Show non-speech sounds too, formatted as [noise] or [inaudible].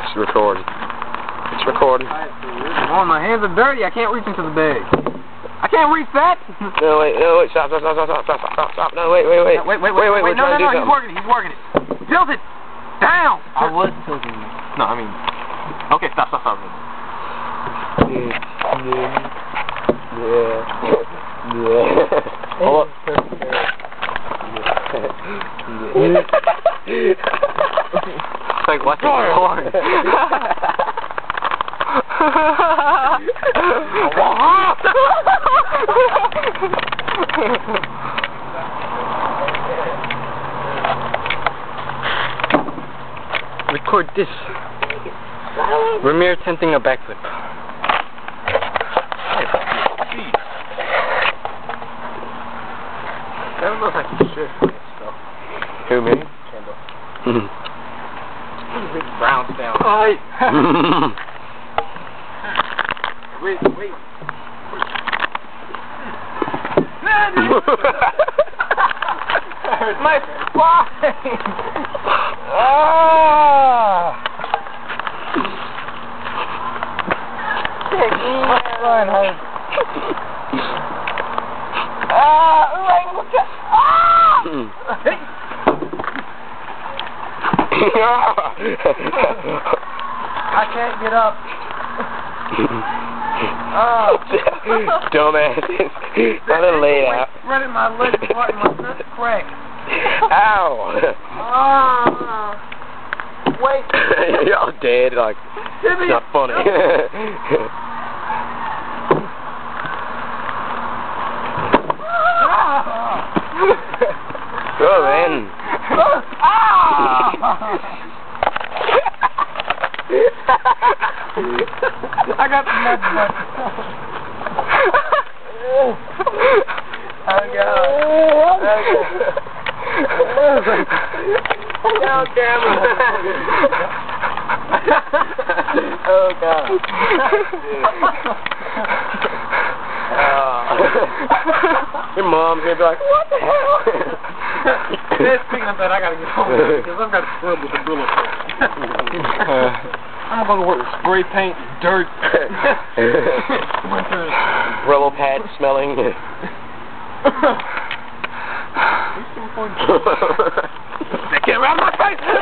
It's recording. It's recording. Oh, my hands are dirty. I can't reach into the bag. I can't reach that. no, wait, no, wait, stop, stop, stop, stop, stop, stop, stop. No, wait, wait, wait. No, wait, wait, wait, wait, wait. No, no, no, he's working it. He's working it. Tilt it. Down. I was tilting it. No, I mean. Okay, stop, stop, stop. Yeah. Yeah. Yeah. Hold [laughs] up. [laughs] [laughs] like watching porn. [laughs] Record this. Ramir attempting a backflip. I don't know if I can shift this stuff. Who, me? Big brown down. Wait, wait. My spine! [laughs] ah! My spine hurts. Ah! Like, look at... Ah! [laughs] I can't get up. [laughs] Oh. Dumbasses. Let it lay out. Running my legs [laughs] and my nuts crack. Ow. Ah. Wait. [laughs] Y'all dead. Like, it's not funny. I got the nuts butt. Oh god. Okay. No camera. oh god. Your mom's gonna be like, what the hell? This thing I I gotta get home [laughs] because I've got to scrub with the bullet. I'm gonna work with spray paint, and dirt. [laughs] Brillo pad smelling. [laughs] Get around my face!